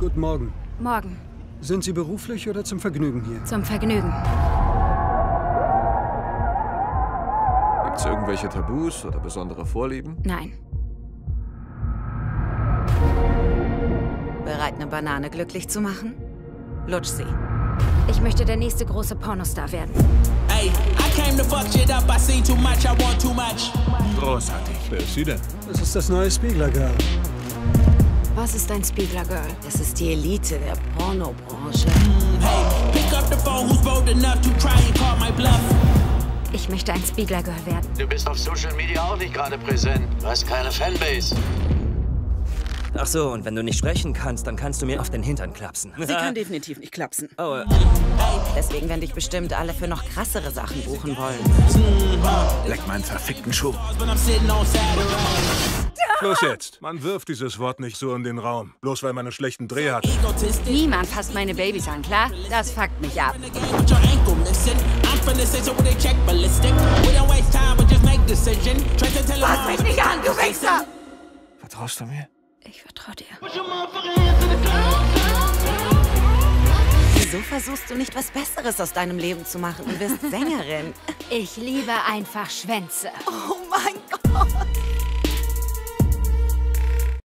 Guten Morgen. Morgen. Sind Sie beruflich oder zum Vergnügen hier? Zum Vergnügen. Gibt's irgendwelche Tabus oder besondere Vorlieben? Nein. Bereit, eine Banane glücklich zu machen? Lutsch sie. Ich möchte der nächste große Pornostar werden. Hey, I came to fuck shit up. I seen too much. I want too much. Großartig. Wer ist sie denn? Das ist das neue Spiegler Girl. Was ist ein Spiegler Girl? Das ist die Elite der Pornobranche. Hey, pick up the phone. Who's bold enough to try and call my bluff? Ich möchte ein Spiegler Girl werden. Du bist auf Social Media auch nicht gerade präsent. Du hast keine Fanbase. Ach so, und wenn du nicht sprechen kannst, dann kannst du mir auf den Hintern klapsen. Sie kann definitiv nicht klapsen. Oh, äh, Deswegen werden dich bestimmt alle für noch krassere Sachen buchen wollen. Leck meinen verfickten Schuh. Los jetzt. Man wirft dieses Wort nicht so in den Raum. Bloß weil man einen schlechten Dreh hat. Niemand fasst meine Babys an, klar? Das fuckt mich ab. Fass mich nicht an, du Wichser! Vertraust du mir? Ich vertraue dir. Wieso versuchst du nicht was Besseres aus deinem Leben zu machen und wirst Sängerin? Ich liebe einfach Schwänze. Oh mein Gott!